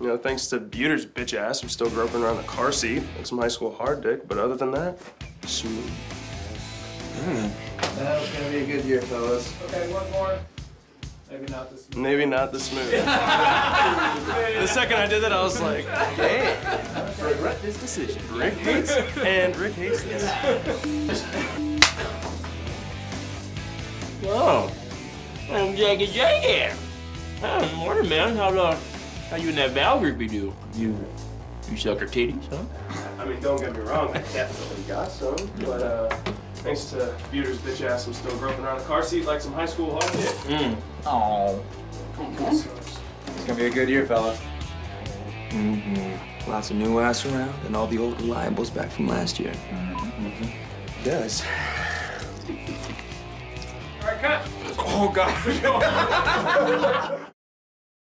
You know, thanks to Beuter's bitch ass, I'm still groping around the car seat like some high school hard dick. But other than that, smooth. That's gonna be a good year, fellas. Okay, one more. Maybe not this. Maybe not the smooth. the second I did that, I was like, hey, Regret this decision. Rick hates and Rick hates this. Oh, I'm Jackie Jackie. Oh, morning, man. How uh, how you and that Val groupie do? You you suck her titties, huh? I mean, don't get me wrong, I definitely got some, but uh, thanks to Beuter's bitch ass, I'm still groping around the car seat like some high school hard dick. Mm. Oh. It's gonna be a good year, fellas. Mm-hmm. Lots of new ass around and all the old reliables back from last year. Mm-hmm. Does. All right, cut. Oh, God.